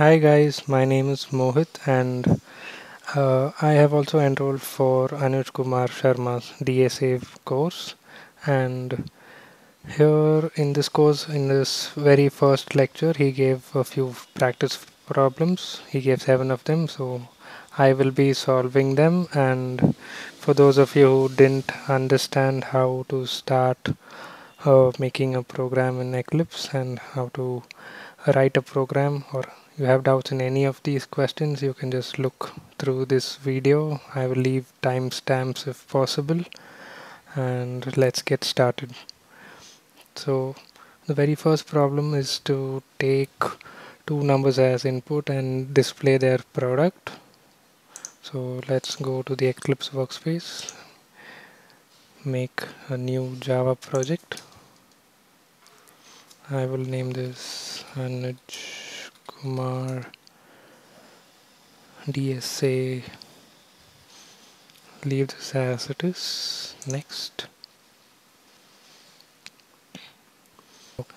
Hi guys, my name is Mohit and uh, I have also enrolled for Anuj Kumar Sharma's DSAVE course. And here in this course in this very first lecture he gave a few practice problems. He gave seven of them so I will be solving them. And for those of you who didn't understand how to start uh, making a program in Eclipse and how to write a program or you have doubts in any of these questions you can just look through this video. I will leave timestamps if possible and let's get started. So the very first problem is to take two numbers as input and display their product. So let's go to the Eclipse workspace make a new Java project. I will name this Anuj Kumar DSA leave this as it is. Next.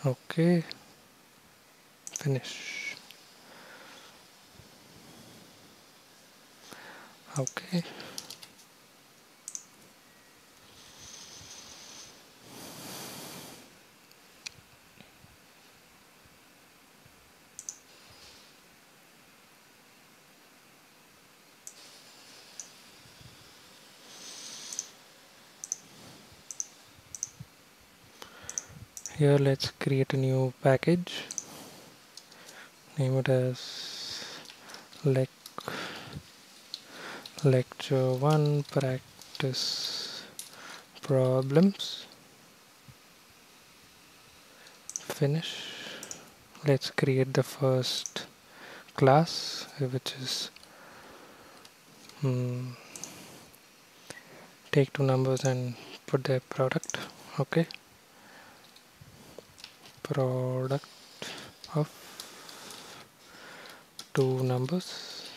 Okay. Finish. Okay here let's create a new package. Name it as lec lecture 1 practice problems. Finish. Let's create the first class which is hmm, take two numbers and put their product okay product of two numbers.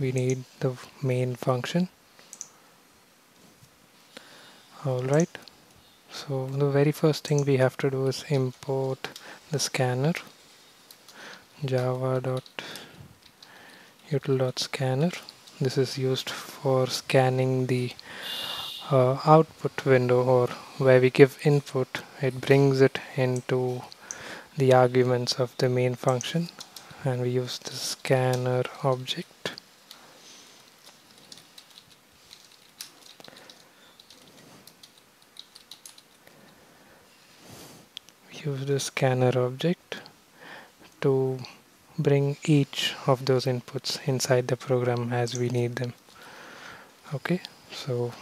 We need the main function. Alright so the very first thing we have to do is import the scanner. Java.util.scanner this is used for scanning the uh, output window or where we give input it brings it into the arguments of the main function and we use the scanner object. Use the scanner object to bring each of those inputs inside the program as we need them. Okay so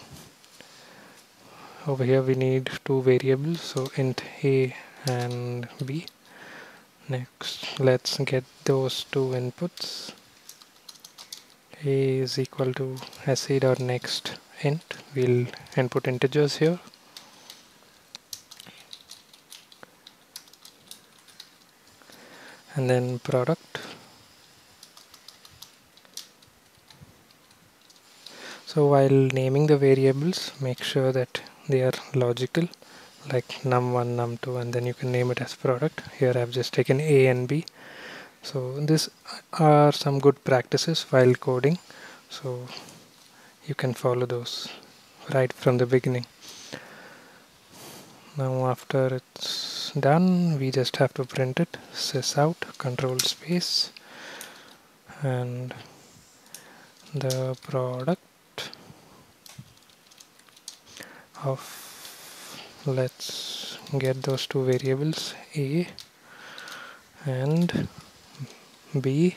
over here we need two variables so int a and b. Next let's get those two inputs. A is equal to sa dot next int. We'll input integers here. And then product. So while naming the variables make sure that they are logical like num1 num2 and then you can name it as product. Here I've just taken a and b. So these are some good practices while coding. So you can follow those right from the beginning. Now after it's done we just have to print it sys out control space and the product of let's get those two variables a and b.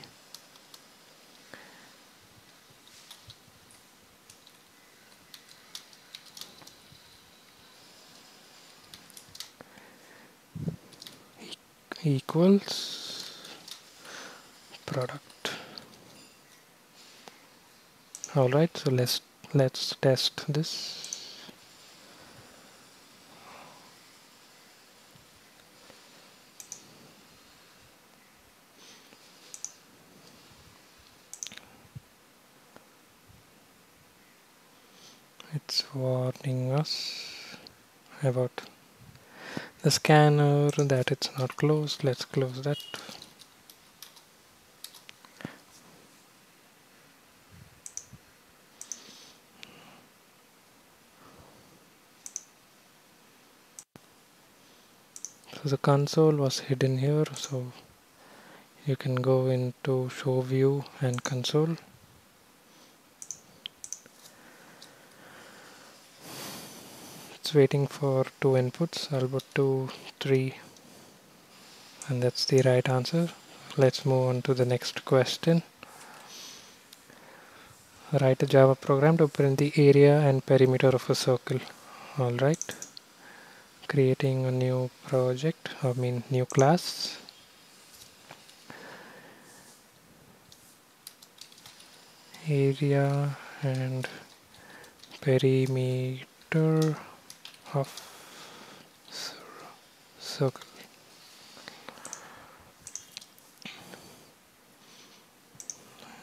Equals product. All right so let's let's test this warning us about the scanner that it's not closed. Let's close that. So the console was hidden here so you can go into show view and console. It's waiting for two inputs. I'll put 2 3 and that's the right answer. Let's move on to the next question. Write a Java program to print the area and perimeter of a circle. Alright creating a new project I mean new class. Area and perimeter circle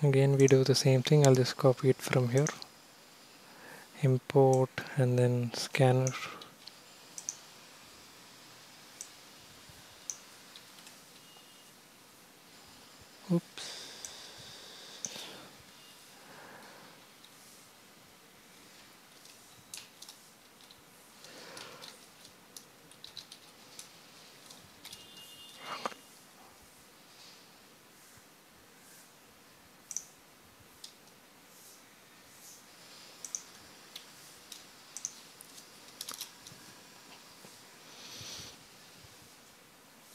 again we do the same thing. I'll just copy it from here. Import and then scanner oops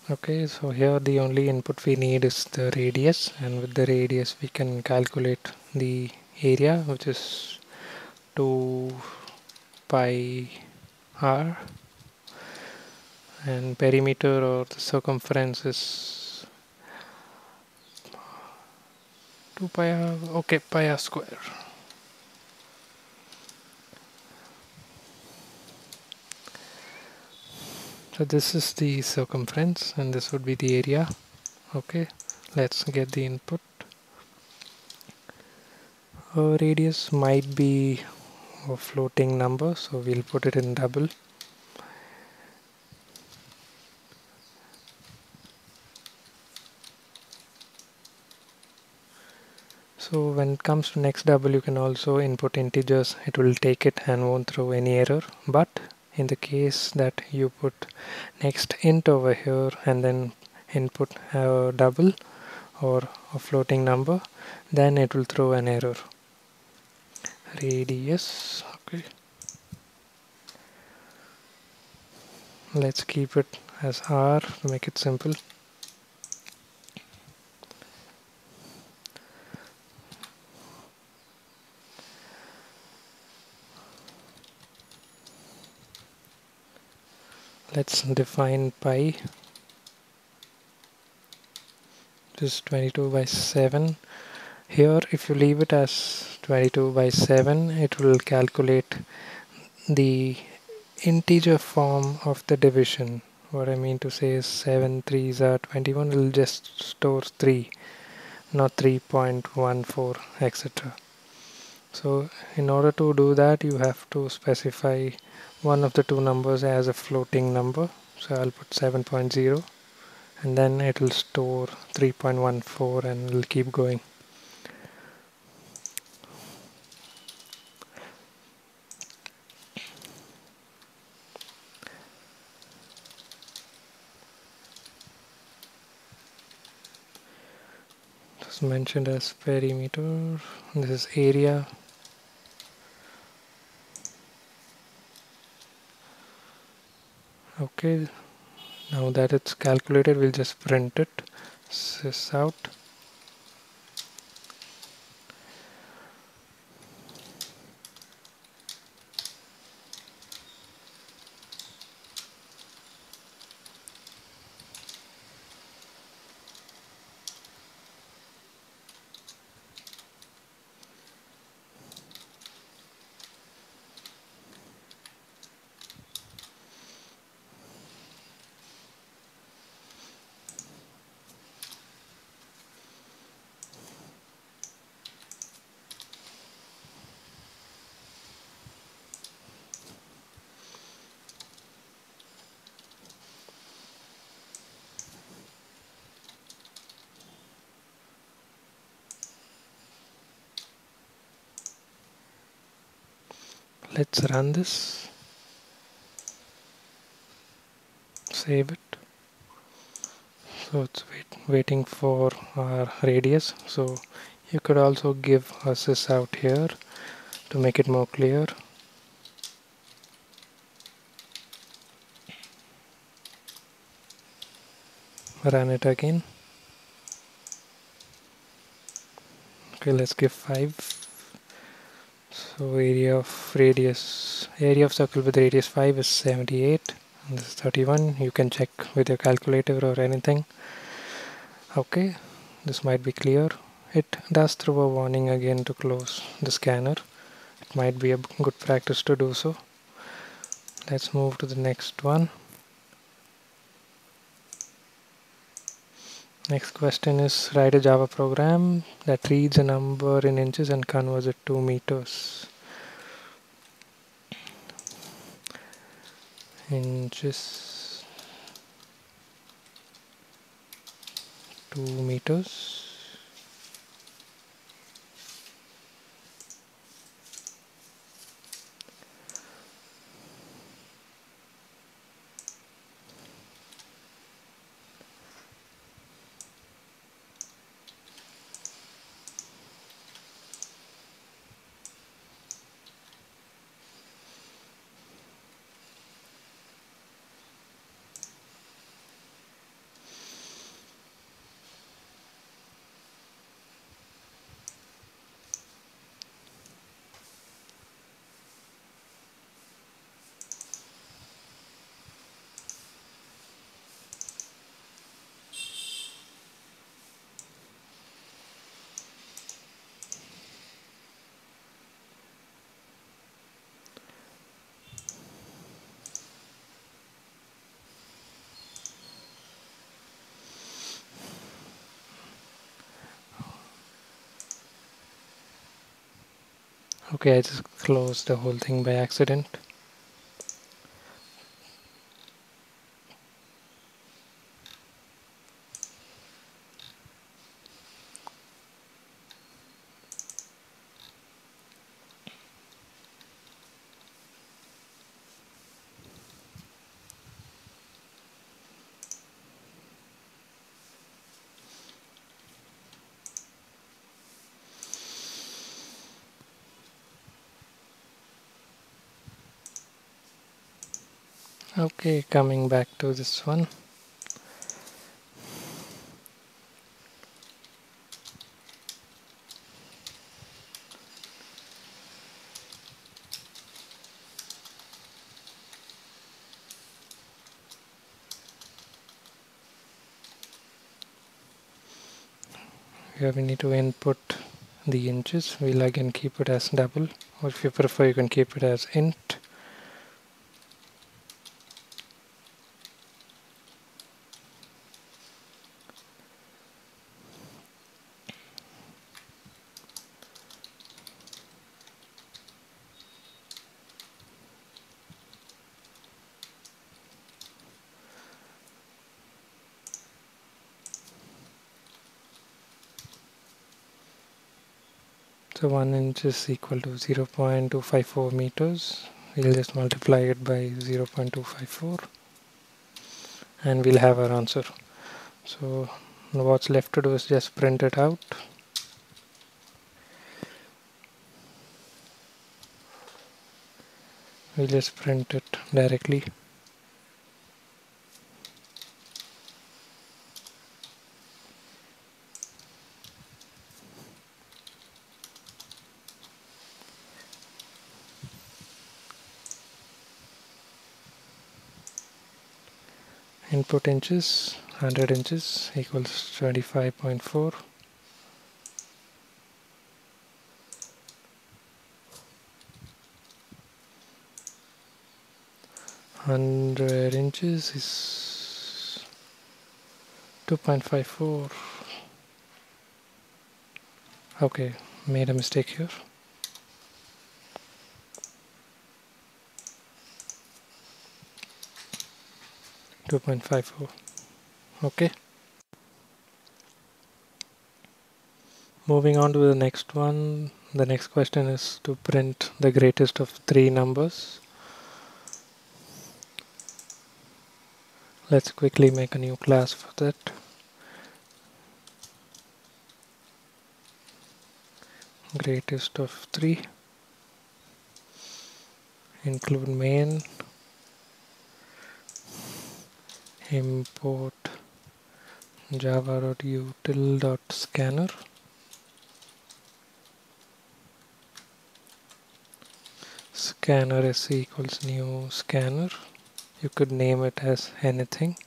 okay so here the only input we need is the radius and with the radius we can calculate the area which is 2 pi r and perimeter or the circumference is 2 pi r okay pi r square so this is the circumference and this would be the area. Okay let's get the input. Uh, radius might be a floating number so we'll put it in double. So when it comes to next double you can also input integers. It will take it and won't throw any error but in the case that you put next int over here and then input a double or a floating number then it will throw an error. Radius okay. Let's keep it as r to make it simple let's define pi this 22 by 7 here if you leave it as 22 by 7 it will calculate the integer form of the division. What I mean to say is 7 3s are 21 will just store 3 not 3.14 etc so in order to do that you have to specify one of the two numbers as a floating number. So I'll put 7.0 and then it will store 3.14 and it'll keep going. This mentioned as perimeter. This is area okay now that it's calculated we'll just print it sys out let's run this. Save it. So it's wait, waiting for our radius. So you could also give us this out here to make it more clear. Run it again. Okay let's give 5 so area of radius area of circle with radius 5 is 78 and this is 31 you can check with your calculator or anything. Okay this might be clear. It does throw a warning again to close the scanner. It might be a good practice to do so. Let's move to the next one Next question is write a Java program that reads a number in inches and converts it to meters. Inches to meters. Okay, I just closed the whole thing by accident. Okay, coming back to this one. Here we need to input the inches. We'll again keep it as double or if you prefer you can keep it as int. So 1 inch is equal to 0 0.254 meters. We'll just multiply it by 0 0.254 and we'll have our answer. So what's left to do is just print it out. We'll just print it directly. Input inches 100 inches equals 25.4 100 inches is 2.54 okay made a mistake here 2.54 okay. Moving on to the next one. The next question is to print the greatest of three numbers. Let's quickly make a new class for that. Greatest of three. Include main import java.util.scanner scanner s equals new scanner. You could name it as anything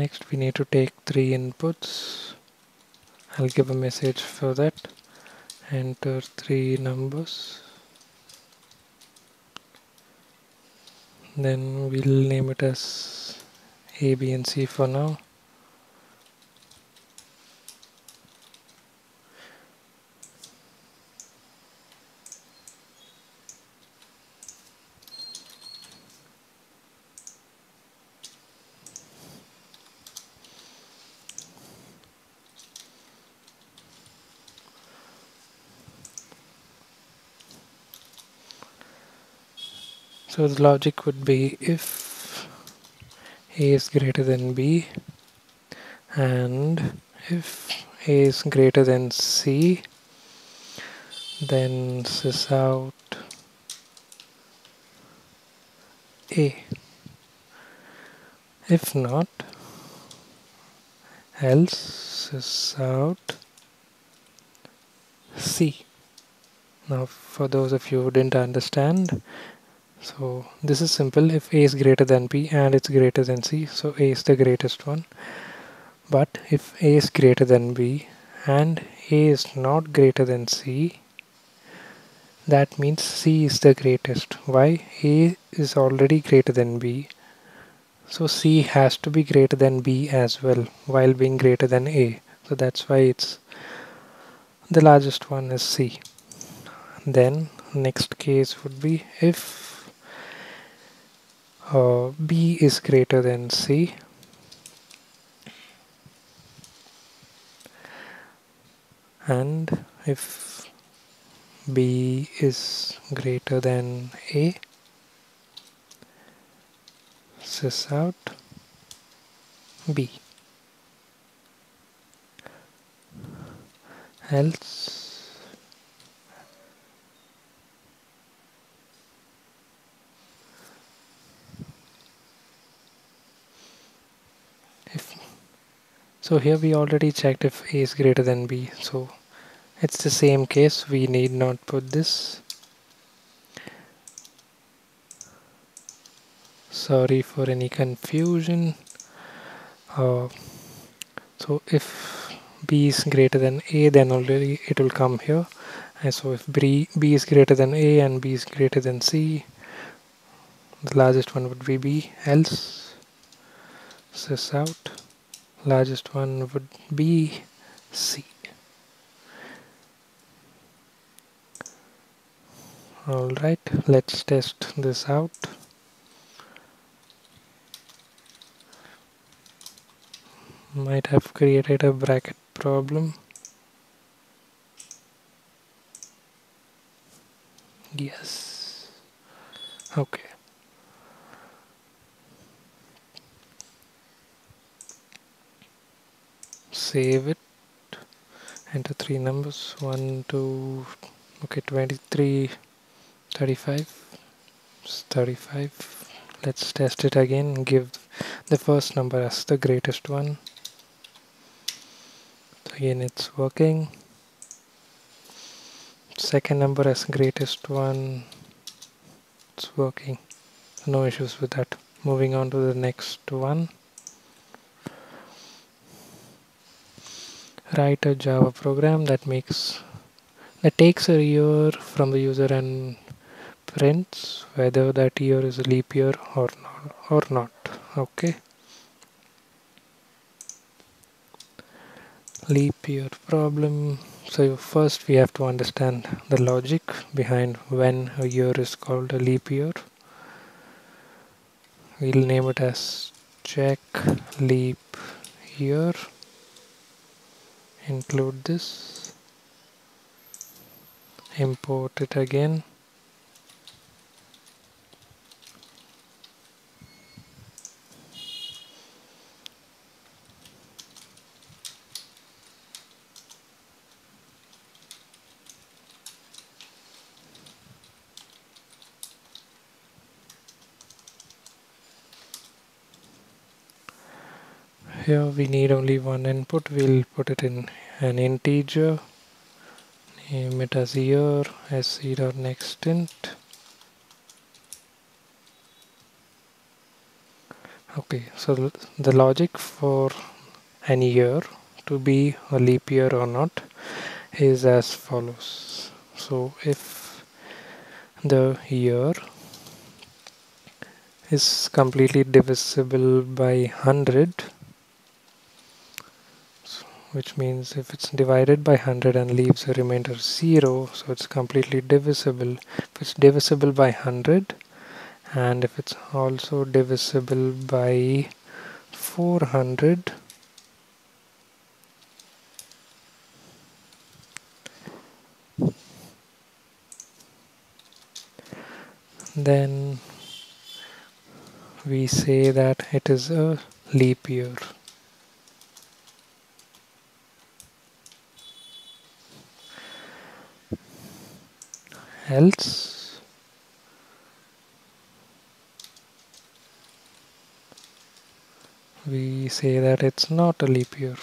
next we need to take three inputs. I'll give a message for that. Enter three numbers. Then we'll name it as A, B and C for now So the logic would be if A is greater than B and if A is greater than C then sys out A. If not else sys out C. Now for those of you who didn't understand so this is simple. If a is greater than b and it's greater than c so a is the greatest one. But if a is greater than b and a is not greater than c that means c is the greatest. Why? A is already greater than b. So c has to be greater than b as well while being greater than a. So that's why it's the largest one is c. Then next case would be if uh, b is greater than c. And if b is greater than a sys out b. Else so here we already checked if a is greater than b. So it's the same case. We need not put this. Sorry for any confusion. Uh, so if b is greater than a then already it will come here. And so if b, b is greater than a and b is greater than c the largest one would be b. Else sys out largest one would be C. Alright, let's test this out. Might have created a bracket problem. Yes. Okay. Save it. Enter three numbers. 1 2 okay 23 35 35 let's test it again. Give the first number as the greatest one. Again it's working. Second number as greatest one. It's working. No issues with that. Moving on to the next one write a Java program that makes that takes a year from the user and prints whether that year is a leap year or not or not okay? Leap year problem. So first we have to understand the logic behind when a year is called a leap year. We'll name it as check leap year include this. Import it again. Here. We need only one input. We'll put it in an integer. Name it as year. sc.nextInt okay so the logic for an year to be a leap year or not is as follows. So if the year is completely divisible by 100 which means if it's divided by 100 and leaves a remainder 0 so it's completely divisible. If it's divisible by 100 and if it's also divisible by 400 then we say that it is a leap year else we say that it's not a leap year.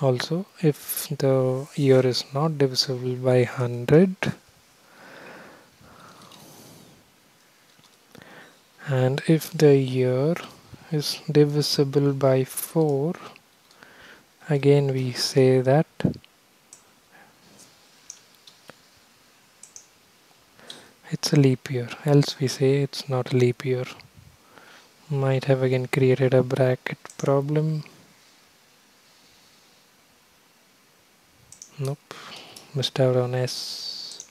Also, if the year is not divisible by 100 and if the year is divisible by 4 again we say that it's a leap year. Else we say it's not a leap year. Might have again created a bracket problem. Nope. Missed out on S.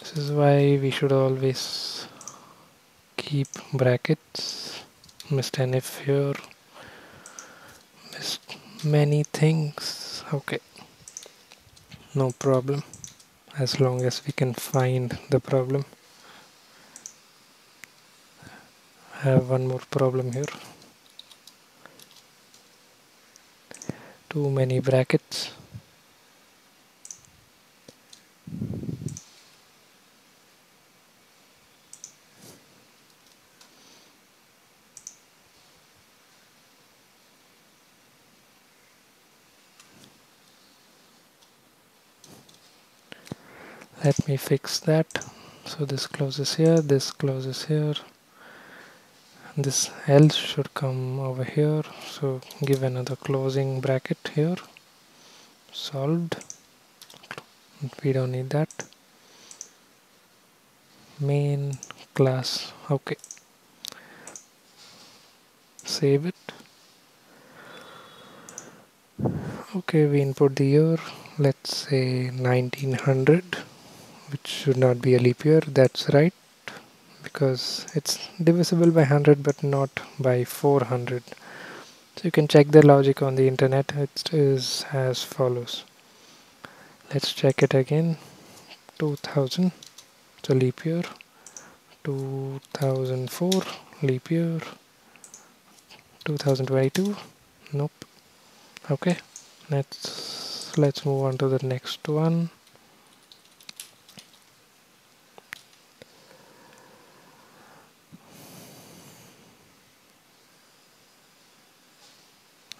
This is why we should always keep brackets missed an if here missed many things. Okay. No problem. As long as we can find the problem. I have one more problem here. Too many brackets let me fix that. So this closes here this closes here. This else should come over here. So give another closing bracket here. Solved. We don't need that. Main class. Okay. Save it. Okay we input the year. Let's say 1900 which should not be a leap year that's right because it's divisible by 100 but not by 400 so you can check the logic on the internet. It is as follows. Let's check it again. 2000 it's a leap year. 2004 leap year. 2022 nope. Okay let's let's move on to the next one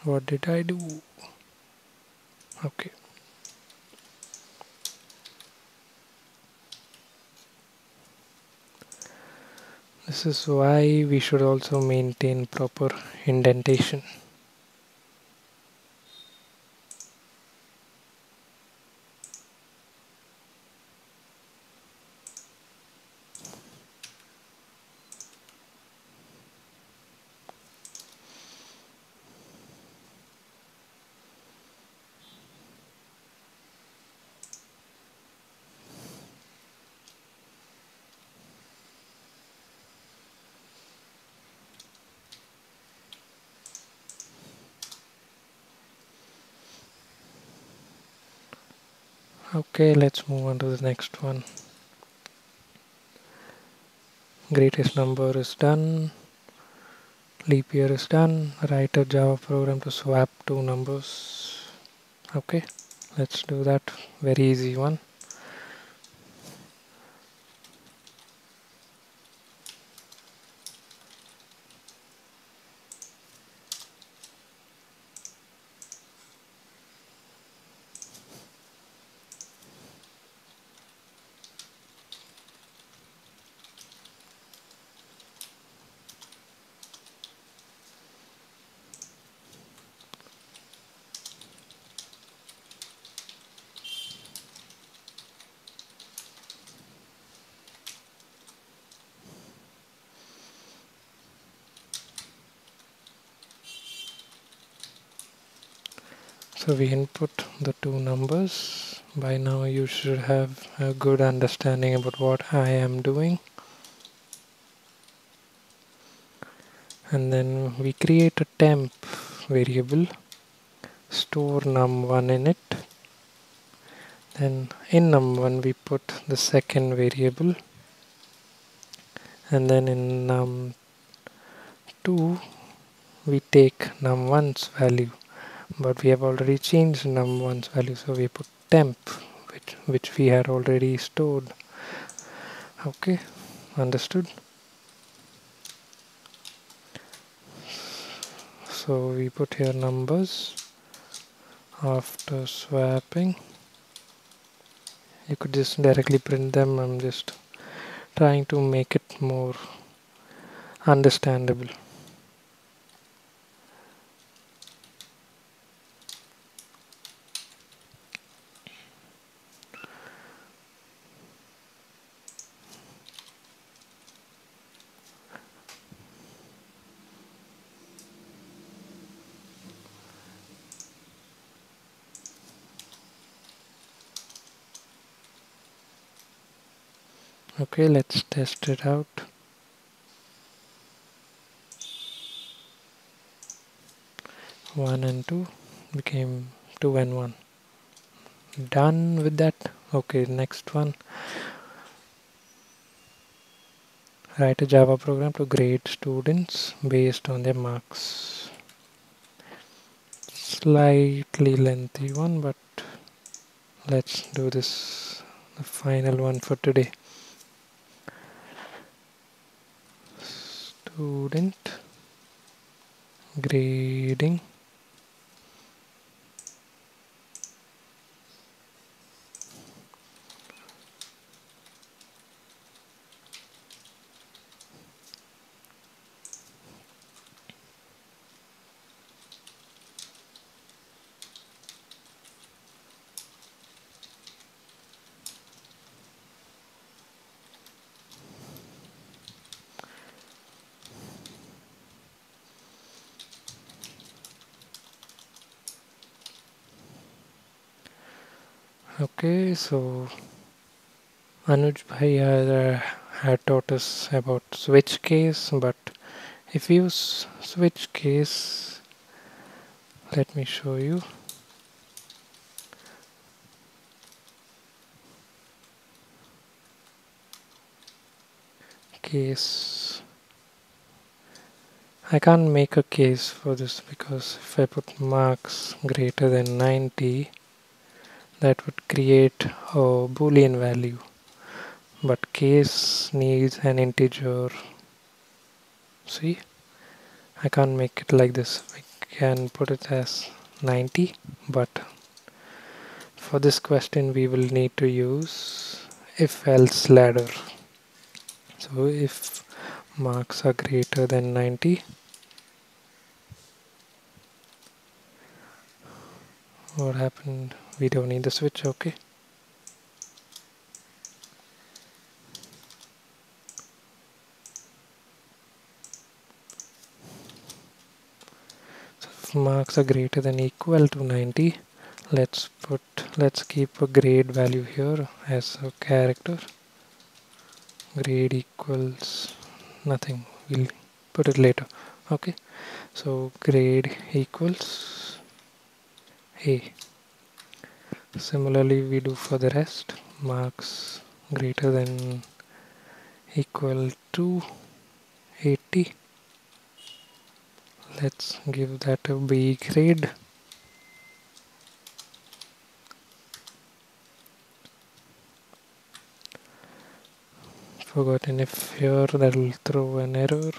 what did I do? Okay. This is why we should also maintain proper indentation okay let's move on to the next one. Greatest number is done. Leap year is done. Write a java program to swap two numbers. Okay let's do that. Very easy one so we input the two numbers. By now you should have a good understanding about what I am doing. And then we create a temp variable store num1 in it. Then in num1 we put the second variable. And then in num2 we take num1's value but we have already changed num1's value so we put temp which which we had already stored. Okay understood. So we put here numbers after swapping. You could just directly print them. I'm just trying to make it more understandable okay let's test it out. One and two became two and one. Done with that? Okay next one. Write a java program to grade students based on their marks. Slightly lengthy one but let's do this the final one for today student grading Okay, so Anuj Bhai had, uh, had taught us about switch case, but if you use switch case, let me show you. Case. I can't make a case for this because if I put marks greater than 90, that would create a boolean value. But case needs an integer. See? I can't make it like this. I can put it as 90 but for this question we will need to use if else ladder. So if marks are greater than 90 what happened we don't need the switch okay. So if marks are greater than equal to 90 let's put let's keep a grade value here as a character. Grade equals nothing. We'll put it later okay. So grade equals a similarly we do for the rest. Marks greater than equal to 80 let's give that a B grade. Forgotten if here that will throw an error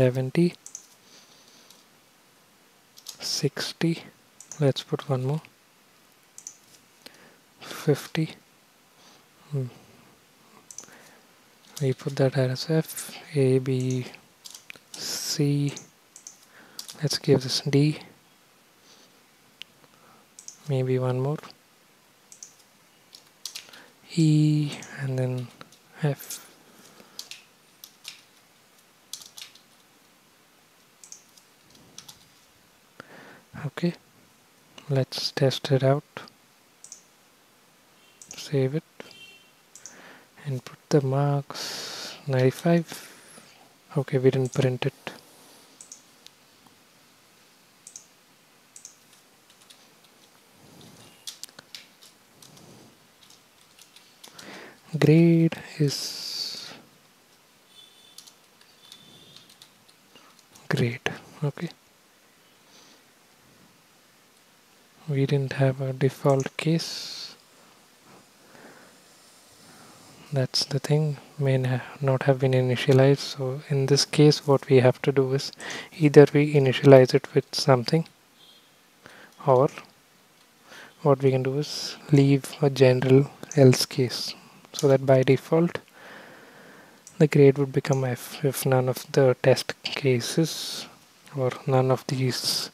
Seventy, sixty. let's put one more 50 hmm we put that as F, A, B, C, let's give this D, maybe one more, E, and then F. Okay, let's test it out, save it. And put the marks. 95 okay we didn't print it. Grade is grade. Okay we didn't have a default case that's the thing. May not have been initialized. So in this case what we have to do is either we initialize it with something or what we can do is leave a general else case so that by default the grade would become F if none of the test cases or none of these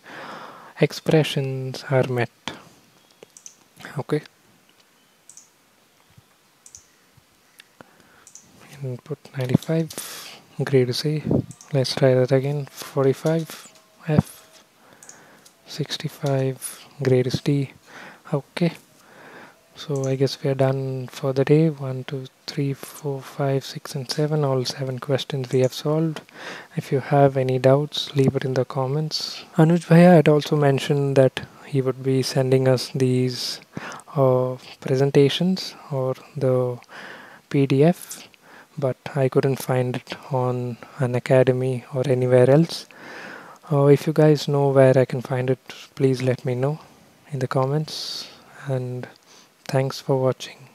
expressions are met. Okay. Input 95 grade C. Let's try that again. 45 F. 65 grade D okay. So I guess we are done for the day. 1 2 3 4 5 6 and 7 all 7 questions we have solved if you have any doubts leave it in the comments Anuj Bhaiya had also mentioned that he would be sending us these uh, presentations or the PDF but I couldn't find it on Unacademy or anywhere else. Uh, if you guys know where I can find it, please let me know in the comments. And thanks for watching.